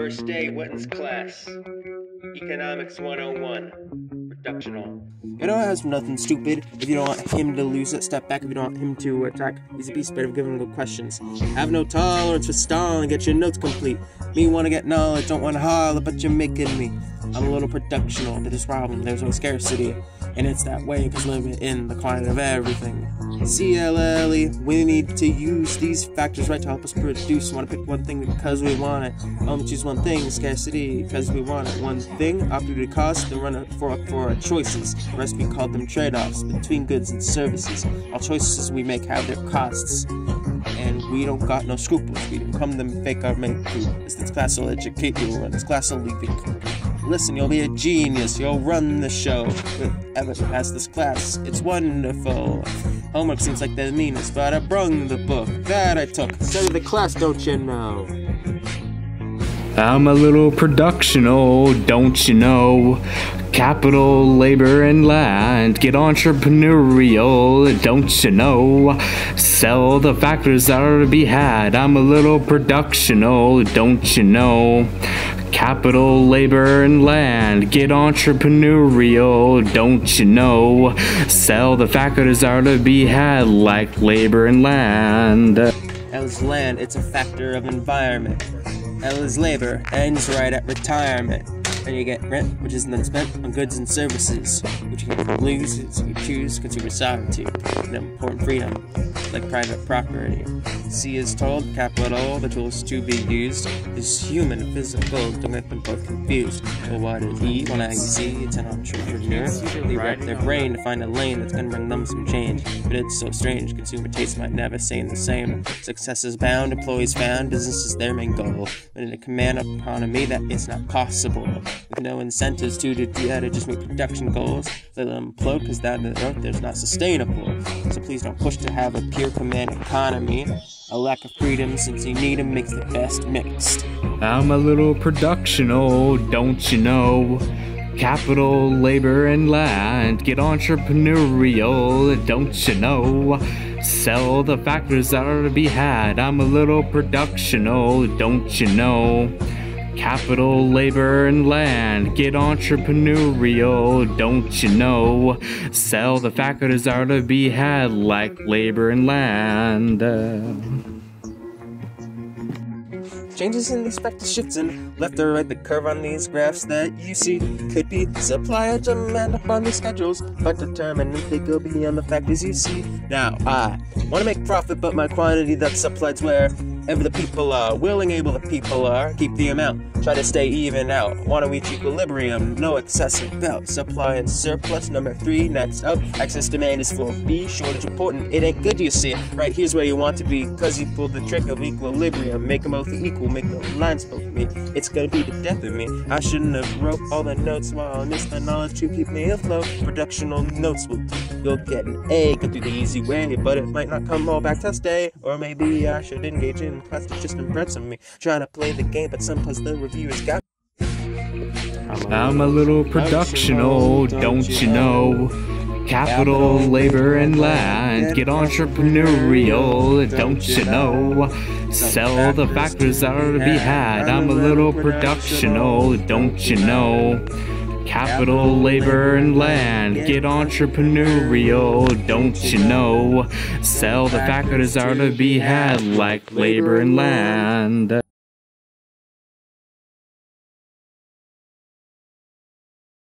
First day, Whetten's class. Economics 101. Productional. You it has nothing stupid. If you don't want him to lose it, step back. If you don't want him to attack, he's a beast. Better give him good questions. Have no tolerance for stalling. Get your notes complete. Me want to get knowledge, don't want to holler, but you're making me. I'm a little productional. But this problem, there's no scarcity. And it's that way because living in the climate of everything. CLLE, we need to use these factors right to help us produce. We Want to pick one thing because we want it. Only choose one thing, scarcity, because we want it. One thing, opportunity cost, then run it for, for our choices. The rest we call them trade offs between goods and services. All choices we make have their costs. And we don't got no scruples. We don't come to fake our make This class will educate you, and this class will leave you. Listen, you'll be a genius. You'll run the show. Ever pass this class, it's wonderful. Homework seems like the meanest, but I brung the book that I took. Study the class, don't you know? I'm a little productional, don't you know? Capital, labor, and land. Get entrepreneurial, don't you know? Sell the factors that are to be had. I'm a little productional, don't you know? Capital, labor, and land. Get entrepreneurial, don't you know? Sell the factors are to be had, like labor and land. As land, it's a factor of environment. L is labor, ends right at retirement. Then you get rent, which is then spent on goods and services, which you can lose if you choose consumer sovereignty, an important freedom, like private property. C is told, capital, the tools to be used, is human, physical, don't get them both confused. But what is E? Now you see, it's an entrepreneur. They wreck their brain to find a lane that's gonna bring them some change. But it's so strange, consumer taste might never stay the same. Success is bound, employees found, business is their main goal. But in a command economy, that is not possible with no incentives to do that, to just meet production goals. Let them implode because that there's not sustainable. So please don't push to have a command economy. A lack of freedom since you need them makes the best mixed. I'm a little productional, don't you know? Capital, labor, and land. Get entrepreneurial, don't you know? Sell the factors that are to be had. I'm a little productional, don't you know? Capital, labor, and land. Get entrepreneurial, don't you know? Sell the factors are to be had like labor and land. Changes in the expected shifts in left or right the curve on these graphs that you see could be supply or demand upon these schedules, but determine if they go beyond the factors you see. Now, I want to make profit, but my quantity that's supplies where ever the people are, willing, able the people are, keep the amount. Try to stay even out. Want to reach equilibrium, no excessive belt. Supply and surplus. Number three, next up. Excess demand is for B. Shortage important. It ain't good, you see. Right here's where you want to be. Cause you pulled the trick of equilibrium. Make them both equal, make the lines both meet. It's gonna be the death of me. I shouldn't have wrote all the notes while I miss the knowledge to keep me afloat. Productional notes will You'll get an A, go through the easy way, but it might not come all back test day. Or maybe I should engage in class to just impress me. Trying to play the game, but sometimes the reviewers got. I'm a little productional, don't you know? Capital, labor, and land. Get entrepreneurial, don't you know? Sell the factors that are to be had. I'm a little productional, don't you know? Capital, labor, and land. Get entrepreneurial, don't you know? Sell the factors are to be had like labor and land.